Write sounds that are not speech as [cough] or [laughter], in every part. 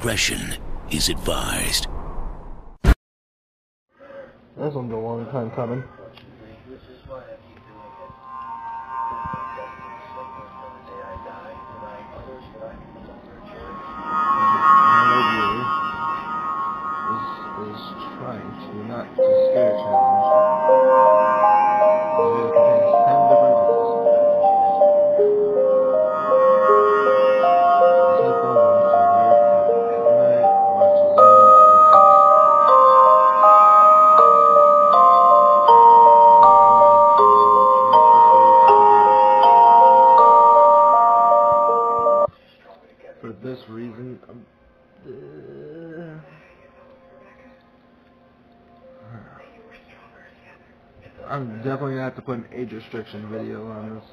Discretion is advised. This one's a long time coming. This reason, I'm, uh, I'm definitely gonna have to put an age restriction video on this.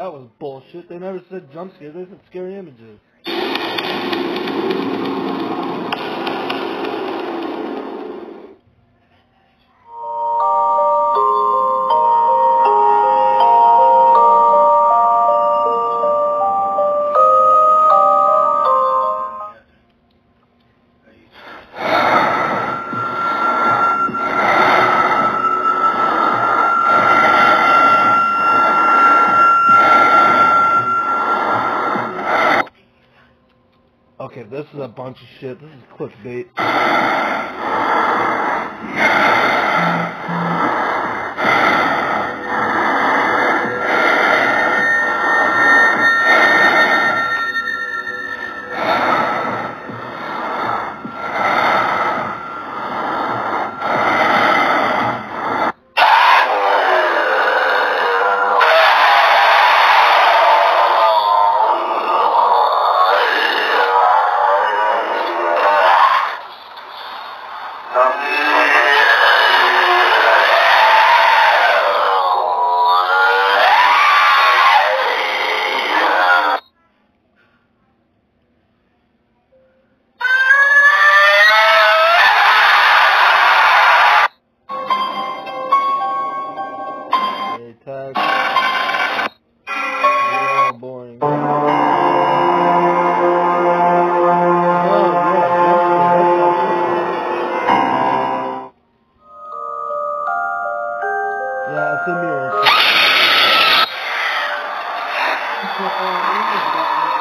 That was bullshit. They never said jump scares. They said scary images. This is a bunch of shit. This is clickbait. [sighs] [laughs] thuộc về những ảnh động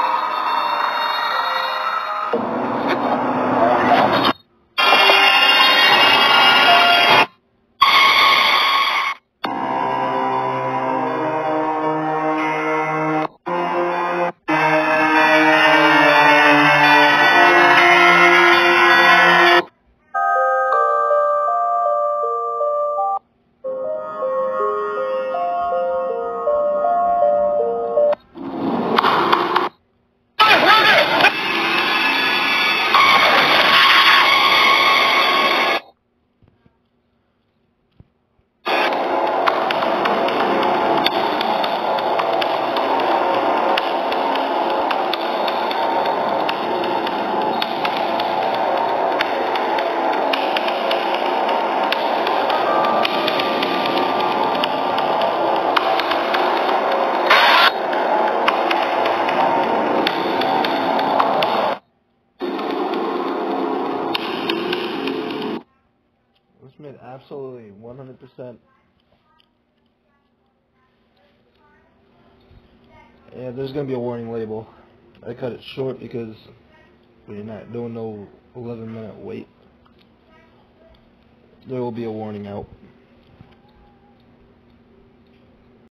absolutely 100%. Yeah, there's gonna be a warning label. I cut it short because we're not doing no 11 minute wait. There will be a warning out.